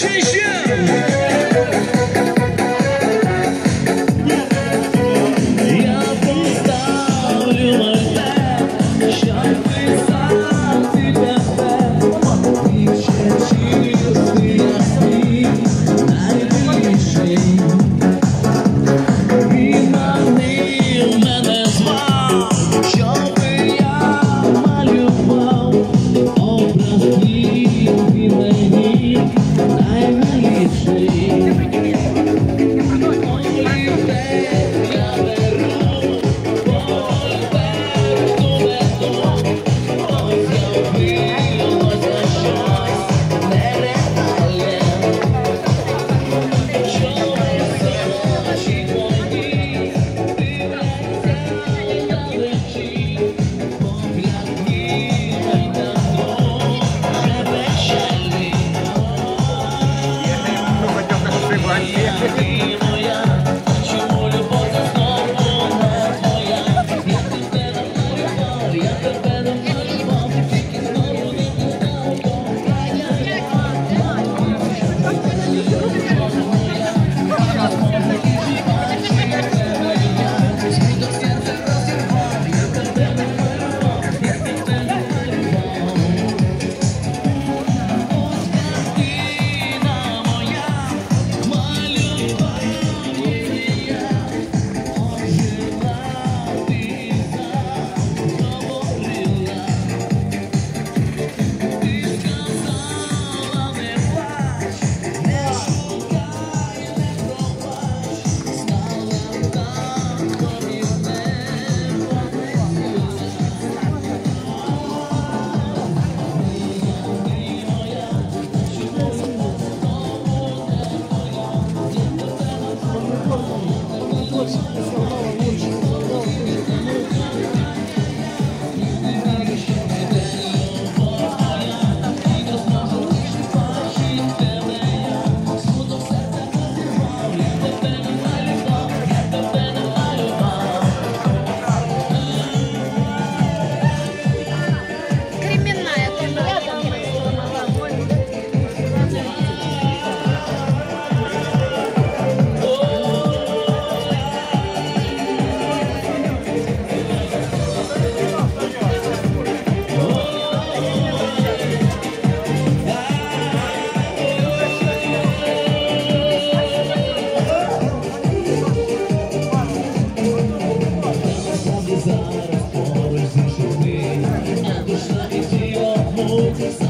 Shisha! focus